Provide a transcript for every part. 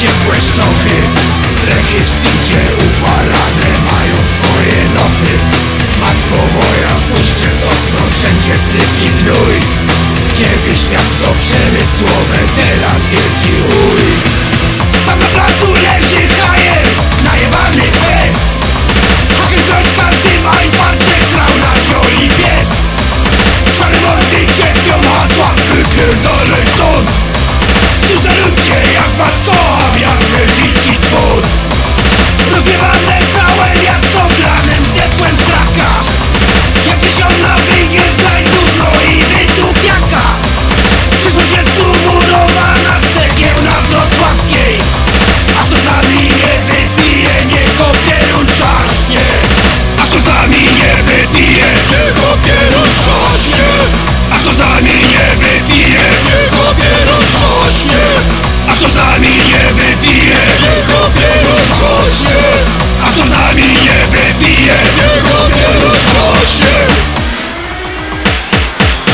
ciepłe szczochy Ręki w spidzie upalane mają swoje loty. Matko moja spójrzcie z okno, wszędzie syp i Kiedyś miasto przemysłowe, teraz wielki chuj wypije, niech czaśnie A kto z nami nie wypije, niech opierun czaśnie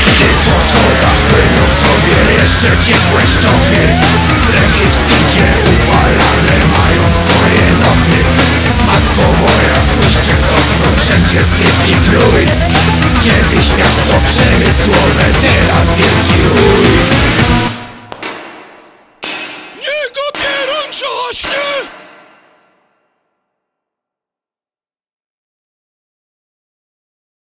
gdy po schodach płyną sobie jeszcze ciepłe szczochy Ręki w spidzie upalane mają swoje noty. Matko moja spójrzcie z okno, wszędzie syp i gnój Kiedyś miasto przemysłowe, teraz wielki chuj 这是